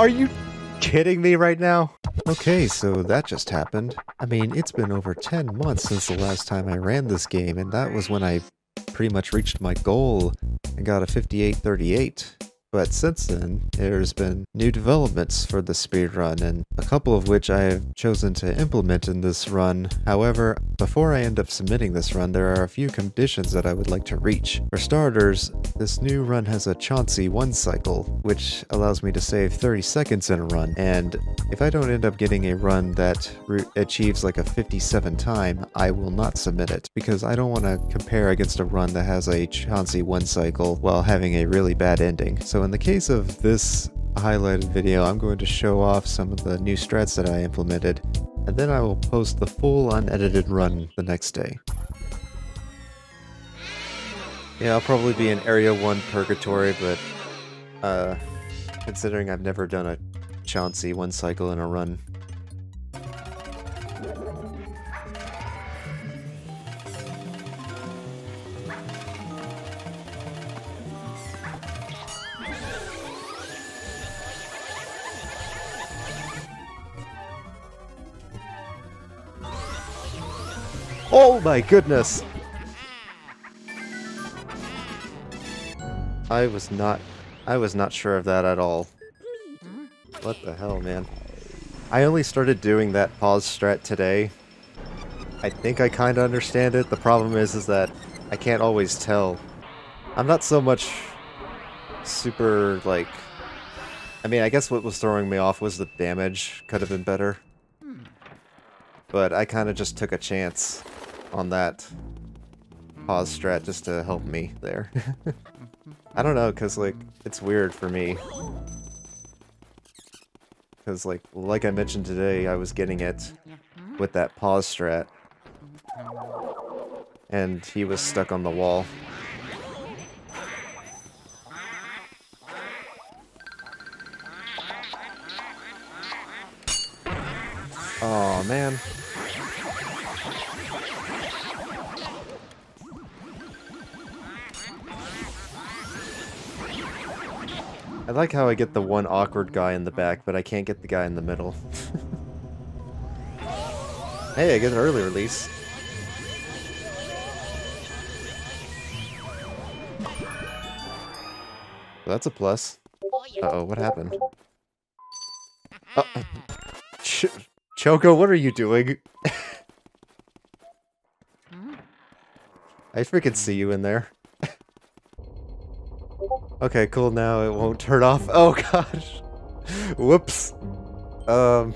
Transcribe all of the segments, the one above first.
Are you kidding me right now? Okay, so that just happened. I mean, it's been over 10 months since the last time I ran this game, and that was when I pretty much reached my goal and got a 5838. But since then, there's been new developments for the speedrun, and a couple of which I have chosen to implement in this run. However, before I end up submitting this run, there are a few conditions that I would like to reach. For starters, this new run has a Chauncey 1 cycle, which allows me to save 30 seconds in a run, and if I don't end up getting a run that achieves like a 57 time, I will not submit it, because I don't want to compare against a run that has a Chauncey 1 cycle while having a really bad ending. So in the case of this highlighted video, I'm going to show off some of the new strats that I implemented, and then I will post the full unedited run the next day. Yeah, I'll probably be in Area 1 Purgatory, but uh, considering I've never done a Chauncey one cycle in a run, Oh my goodness! I was not... I was not sure of that at all. What the hell, man? I only started doing that pause strat today. I think I kind of understand it. The problem is, is that I can't always tell. I'm not so much super, like... I mean, I guess what was throwing me off was the damage. Could have been better. But I kind of just took a chance on that pause strat just to help me there. I don't know, because, like, it's weird for me. Because, like, like I mentioned today, I was getting it with that pause strat. And he was stuck on the wall. Oh man. I like how I get the one awkward guy in the back, but I can't get the guy in the middle. hey, I get an early release. that's a plus. Uh-oh, what happened? Oh, Ch Choco, what are you doing? I freaking see you in there. Okay, cool, now it won't turn off. Oh gosh! Whoops! Um...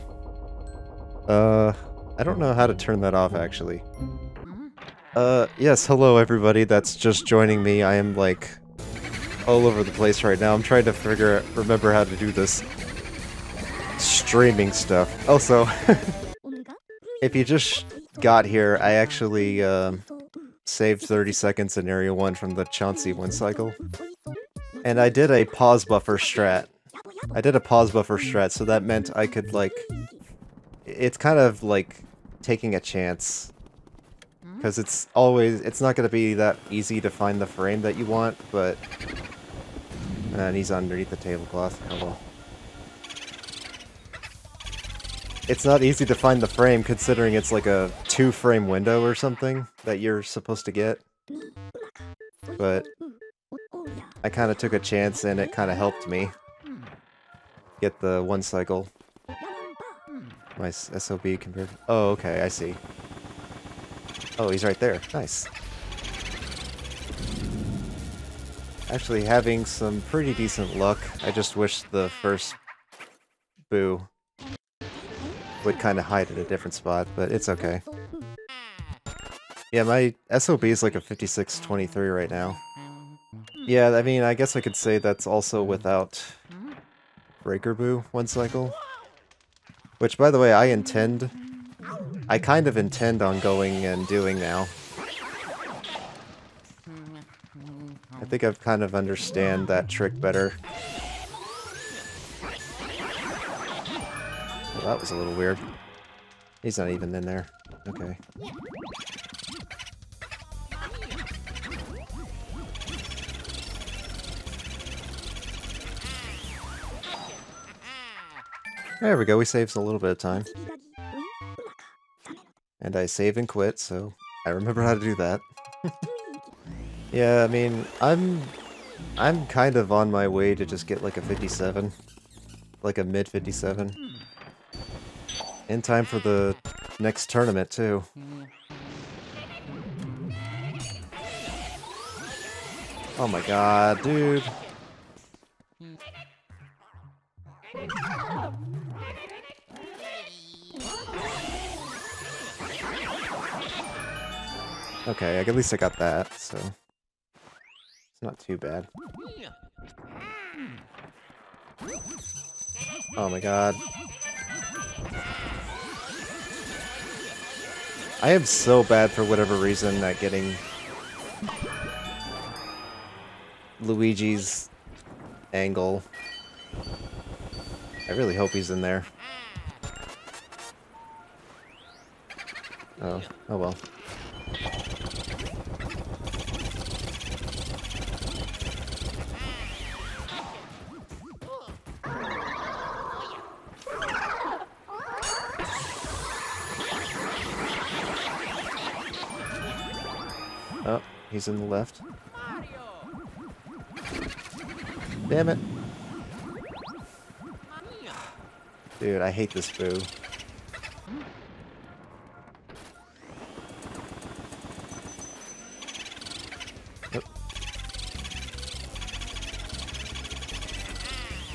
Uh... I don't know how to turn that off, actually. Uh, yes, hello everybody that's just joining me. I am, like, all over the place right now. I'm trying to figure out, remember how to do this streaming stuff. Also, if you just got here, I actually, um, saved 30 seconds in Area 1 from the Chauncey one cycle. And I did a pause buffer strat. I did a pause buffer strat, so that meant I could, like... It's kind of, like, taking a chance. Because it's always... It's not going to be that easy to find the frame that you want, but... And he's underneath the tablecloth. Oh well. It's not easy to find the frame, considering it's like a two-frame window or something that you're supposed to get. But I kind of took a chance and it kind of helped me get the one cycle. My SOB compared. Oh, okay, I see. Oh, he's right there. Nice. Actually, having some pretty decent luck. I just wish the first boo would kind of hide at a different spot, but it's okay. Yeah, my SOB is like a 5623 right now. Yeah, I mean, I guess I could say that's also hmm. without Breaker Boo one cycle. Which, by the way, I intend... I kind of intend on going and doing now. I think I've kind of understand that trick better. Well, that was a little weird. He's not even in there. Okay. There we go, we saved a little bit of time. And I save and quit, so I remember how to do that. yeah, I mean, I'm I'm kind of on my way to just get like a 57. Like a mid 57. In time for the next tournament, too. Oh my god, dude. Hmm. Okay, at least I got that, so... It's not too bad. Oh my god. I am so bad for whatever reason at getting Luigi's angle. I really hope he's in there. Oh, oh well. He's in the left. Damn it. Dude, I hate this boo.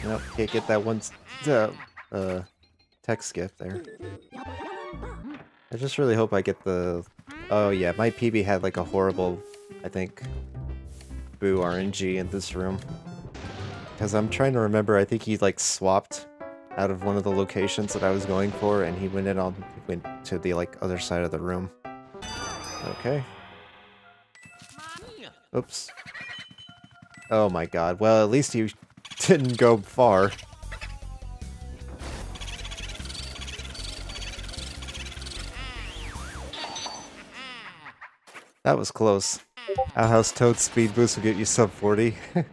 Nope, can't get that one uh, uh, text skip there. I just really hope I get the... Oh yeah, my PB had like a horrible, I think, boo RNG in this room. Because I'm trying to remember, I think he like swapped out of one of the locations that I was going for, and he went in on went to the like other side of the room. Okay. Oops. Oh my god. Well, at least he didn't go far. That was close. Outhouse Toad speed boost will get you sub 40.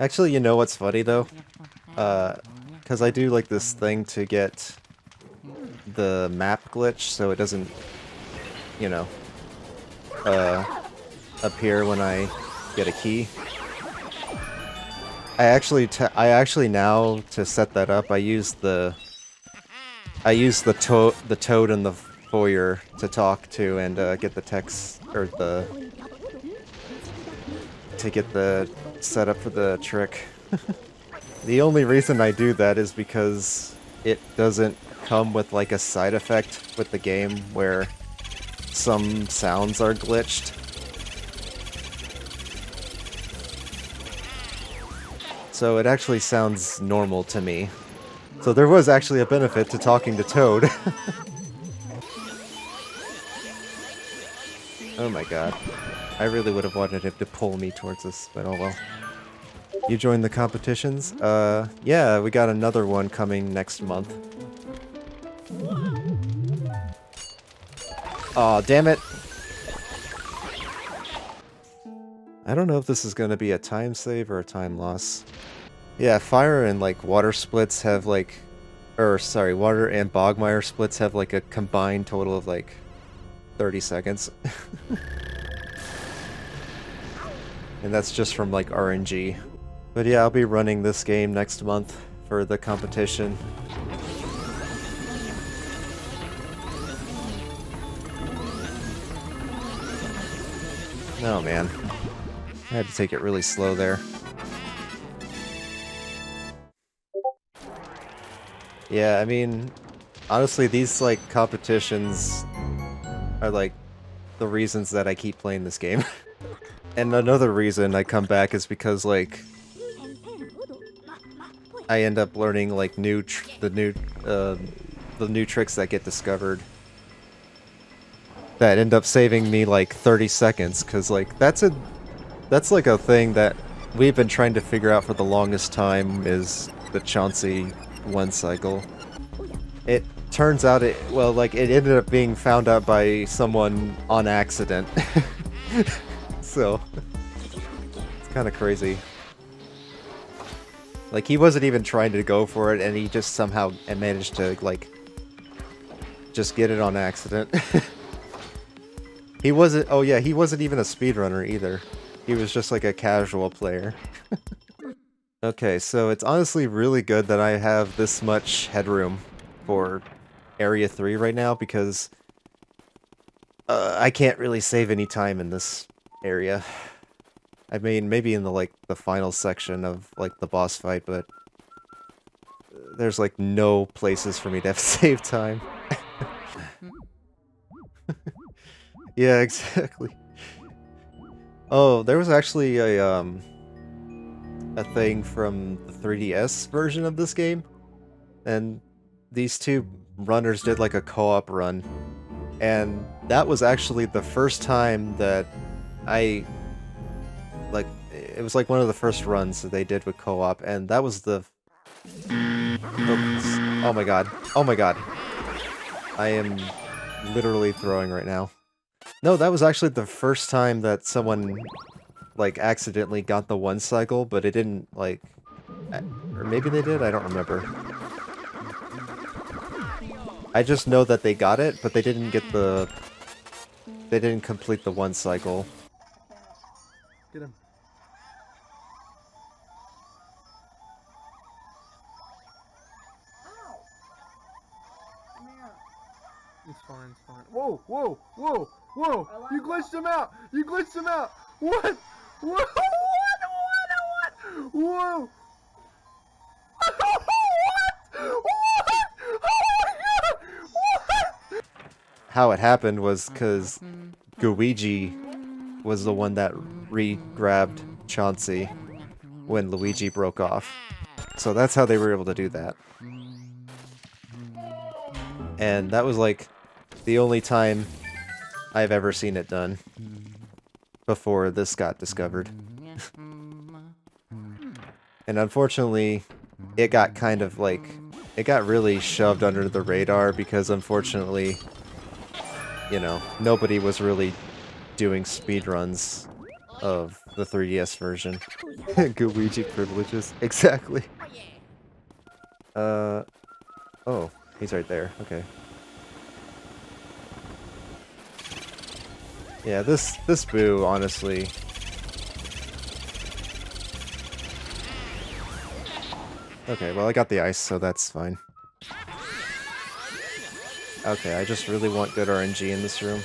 Actually, you know what's funny though? Uh, because I do like this thing to get the map glitch so it doesn't, you know, uh, appear when I get a key. I actually, I actually now to set that up, I use the, I use the toad, the toad in the foyer to talk to and uh, get the text or the to get the setup for the trick. the only reason I do that is because it doesn't come with like a side effect with the game where some sounds are glitched. So it actually sounds normal to me. So there was actually a benefit to talking to Toad. oh my god. I really would have wanted him to pull me towards this, but oh well. You joined the competitions? Uh, yeah, we got another one coming next month. Oh, damn it! I don't know if this is going to be a time save or a time loss. Yeah, fire and like water splits have like, or sorry, water and bogmire splits have like a combined total of like 30 seconds. And that's just from like RNG. But yeah, I'll be running this game next month for the competition. Oh man. I had to take it really slow there. Yeah, I mean, honestly, these like competitions are like the reasons that I keep playing this game. And another reason I come back is because, like, I end up learning, like, new, the new, uh, the new tricks that get discovered. That end up saving me, like, 30 seconds, because, like, that's a, that's, like, a thing that we've been trying to figure out for the longest time is the Chauncey one cycle. It turns out it, well, like, it ended up being found out by someone on accident. so it's kind of crazy. Like, he wasn't even trying to go for it, and he just somehow managed to, like, just get it on accident. he wasn't, oh yeah, he wasn't even a speedrunner either. He was just like a casual player. okay, so it's honestly really good that I have this much headroom for Area 3 right now, because uh, I can't really save any time in this area. I mean, maybe in the, like, the final section of, like, the boss fight, but there's, like, no places for me to have save time. yeah, exactly. Oh, there was actually a, um, a thing from the 3DS version of this game, and these two runners did, like, a co-op run, and that was actually the first time that I like it was like one of the first runs that they did with co-op and that was the oh, oh my god. Oh my god. I am literally throwing right now. No that was actually the first time that someone like accidentally got the one cycle but it didn't like or maybe they did? I don't remember. I just know that they got it but they didn't get the they didn't complete the one cycle Get him. It's fine, it's fine. Whoa, whoa, whoa, whoa! You glitched him out! You glitched him out! What? What? What? What? What? Whoa! what? What? What? How it happened was because Gooigi was the one that re-grabbed Chauncey when Luigi broke off. So that's how they were able to do that. And that was like the only time I've ever seen it done before this got discovered. and unfortunately, it got kind of like, it got really shoved under the radar because unfortunately, you know, nobody was really doing speedruns of the 3DS version. Gooigi privileges. Exactly. Uh, oh, he's right there. Okay. Yeah, this this boo, honestly. Okay, well I got the ice, so that's fine. Okay, I just really want good RNG in this room.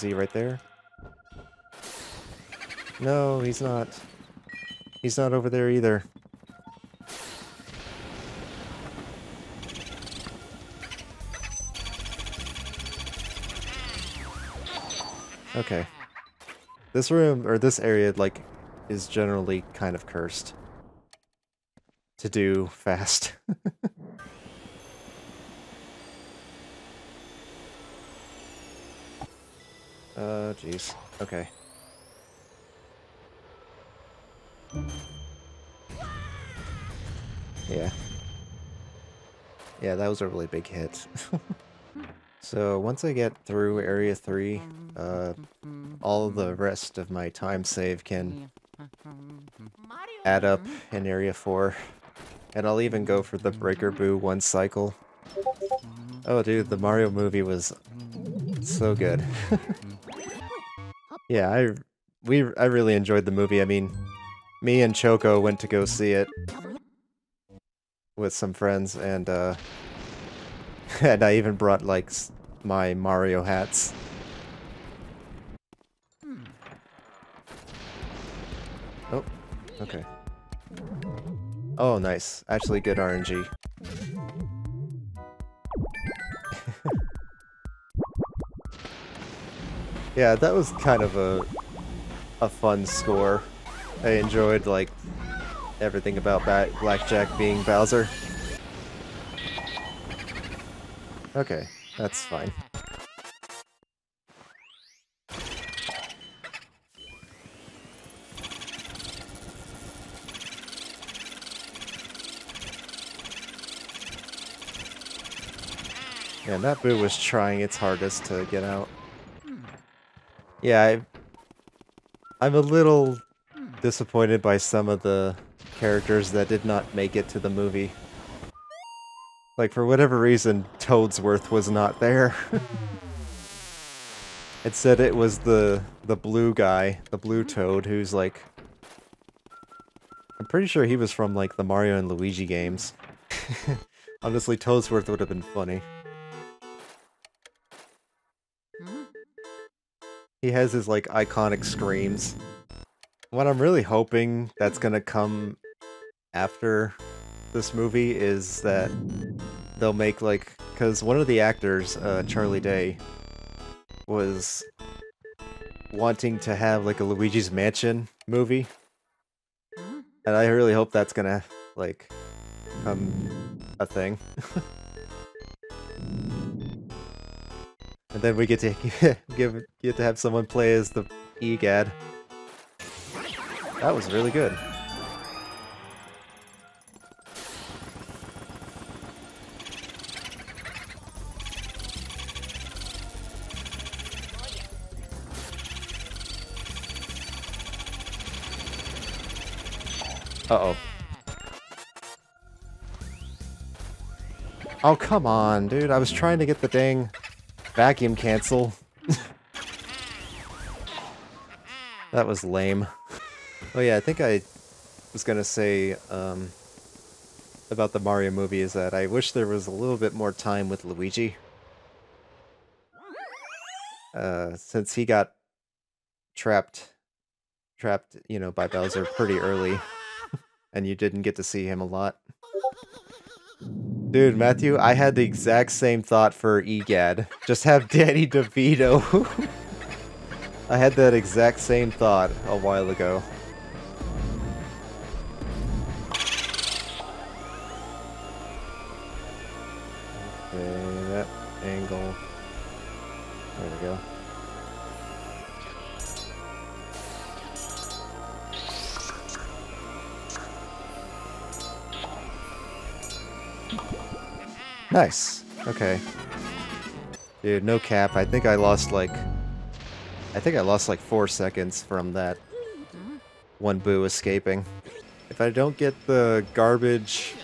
Is he right there? No, he's not. He's not over there either. Okay. This room, or this area, like, is generally kind of cursed. To do fast. uh, jeez. Okay. Yeah. Yeah, that was a really big hit. so once I get through Area 3, uh, all the rest of my time save can add up in Area 4. And I'll even go for the Breaker Boo one cycle. Oh dude, the Mario movie was so good. yeah, I we I really enjoyed the movie. I mean, me and Choco went to go see it with some friends, and uh, and I even brought like my Mario hats. Oh, okay. Oh, nice. Actually, good RNG. Yeah, that was kind of a a fun score. I enjoyed like everything about ba Blackjack being Bowser. Okay, that's fine. And that boo was trying its hardest to get out. Yeah, I, I'm a little disappointed by some of the characters that did not make it to the movie. Like, for whatever reason, Toadsworth was not there. it said it was the the blue guy, the blue toad, who's like... I'm pretty sure he was from, like, the Mario and Luigi games. Honestly, Toadsworth would have been funny. He has his, like, iconic screams. What I'm really hoping that's gonna come after this movie is that they'll make, like... Because one of the actors, uh, Charlie Day, was wanting to have, like, a Luigi's Mansion movie. And I really hope that's gonna, like, come a thing. and then we get to give get to have someone play as the EGAD. That was really good. Uh-oh. Oh, come on, dude. I was trying to get the dang vacuum cancel. that was lame. Oh yeah, I think I was gonna say um, about the Mario movie is that I wish there was a little bit more time with Luigi. Uh, since he got trapped, trapped, you know, by Bowser pretty early, and you didn't get to see him a lot. Dude, Matthew, I had the exact same thought for EGAD. Just have Danny DeVito. I had that exact same thought a while ago. Okay, that angle. There we go. Nice. Okay. Dude, no cap. I think I lost like... I think I lost like four seconds from that one boo escaping. If I don't get the garbage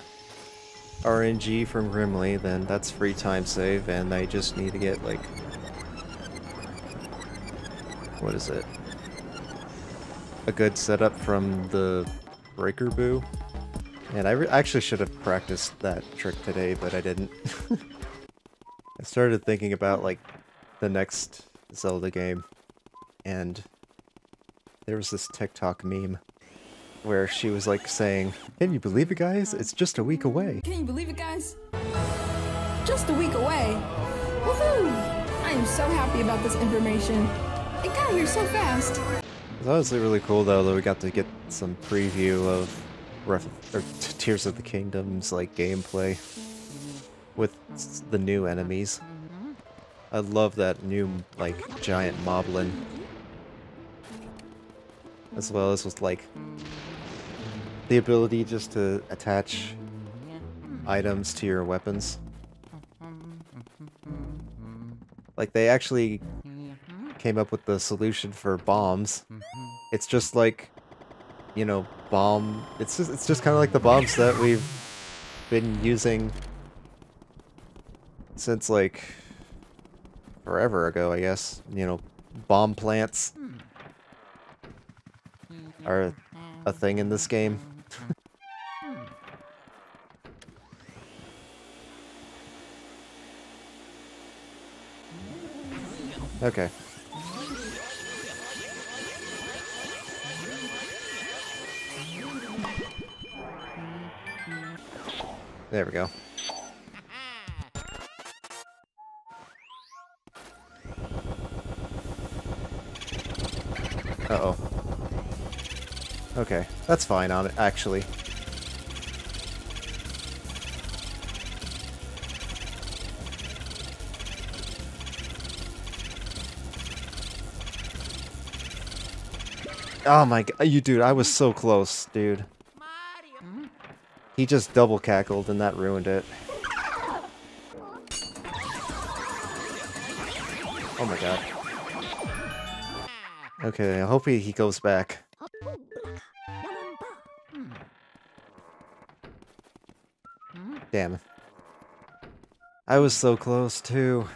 RNG from Grimmly, then that's free time save, and I just need to get like... What is it? A good setup from the Breaker Boo. And I actually should have practiced that trick today, but I didn't. I started thinking about, like, the next Zelda game, and there was this TikTok meme where she was, like, saying, Can you believe it, guys? It's just a week away. Can you believe it, guys? Just a week away. Woohoo! I am so happy about this information. It got here so fast. It's honestly really cool, though, that we got to get some preview of Or Tears of the Kingdom's like gameplay with the new enemies. I love that new like giant moblin. As well as with like the ability just to attach items to your weapons. Like they actually came up with the solution for bombs. It's just like you know, bomb. It's just it's just kind of like the bombs that we've been using since like forever ago, I guess. You know, bomb plants are a thing in this game. okay. There we go. Uh-oh. Okay, that's fine on it, actually. Oh my god, you dude, I was so close, dude. He just double cackled and that ruined it. Oh my god. Okay, I hope he, he goes back. Damn. I was so close too.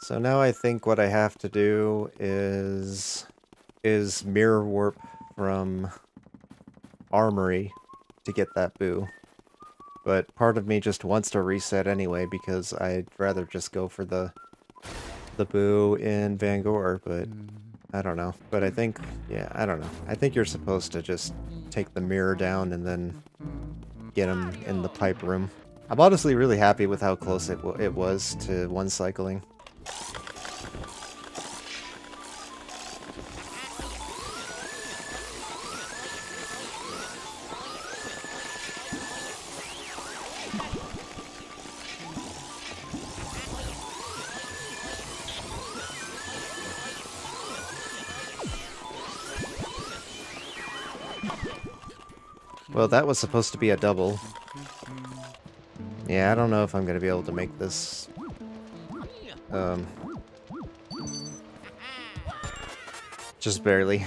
So now I think what I have to do is... is mirror warp from Armory to get that boo. But part of me just wants to reset anyway because I'd rather just go for the the boo in Van Gore, but I don't know. But I think, yeah, I don't know. I think you're supposed to just take the mirror down and then get him in the pipe room. I'm honestly really happy with how close it, it was to one cycling. Well, that was supposed to be a double. Yeah, I don't know if I'm going to be able to make this. Um, just barely.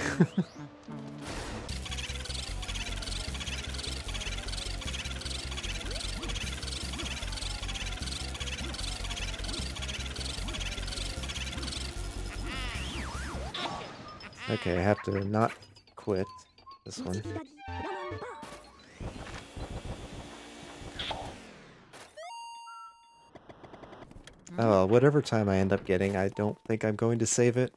okay, I have to not quit this one. Oh, whatever time I end up getting, I don't think I'm going to save it.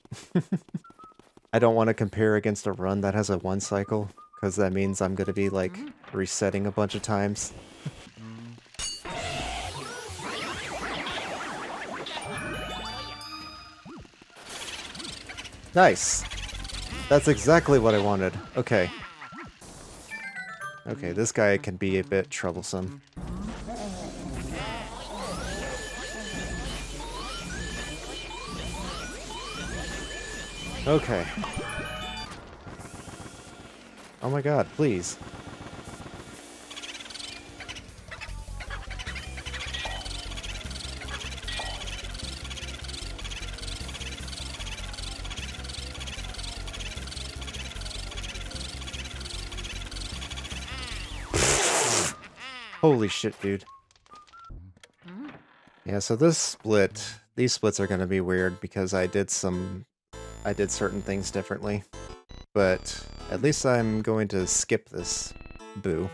I don't want to compare against a run that has a one cycle, because that means I'm going to be, like, resetting a bunch of times. nice! That's exactly what I wanted. Okay. Okay, this guy can be a bit troublesome. Okay. Oh my god, please. Holy shit, dude. Yeah, so this split, these splits are going to be weird because I did some I did certain things differently. But at least I'm going to skip this boo.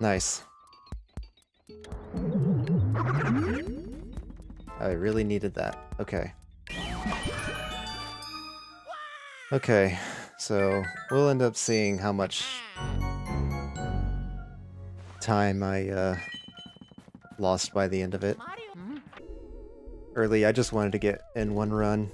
Nice. I really needed that. Okay. Okay, so we'll end up seeing how much time I uh, lost by the end of it. Early, I just wanted to get in one run.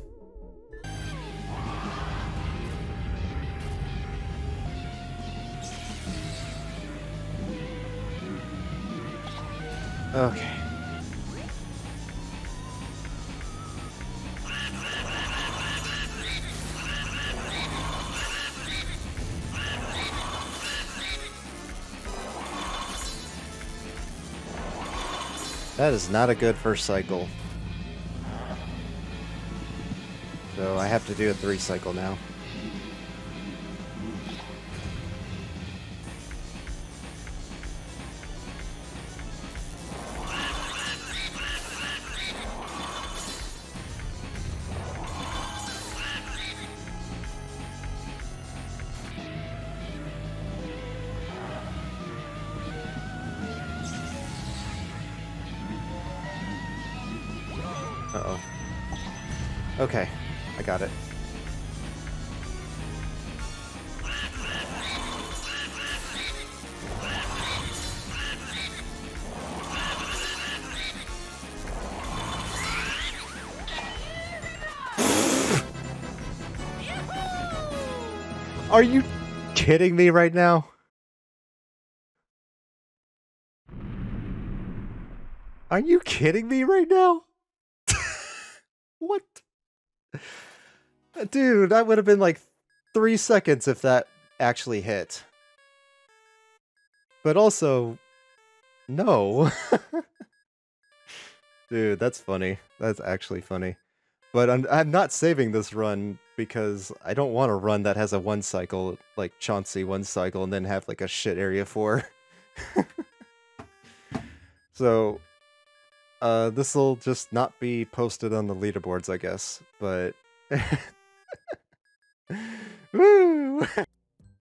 Is not a good first cycle. So I have to do a three cycle now. Are you kidding me right now? Are you kidding me right now? what? Dude, that would have been like three seconds if that actually hit. But also, no. Dude, that's funny. That's actually funny. But I'm, I'm not saving this run because I don't want a run that has a one cycle, like Chauncey one cycle, and then have like a shit area four. so, uh, this will just not be posted on the leaderboards, I guess. But, woo!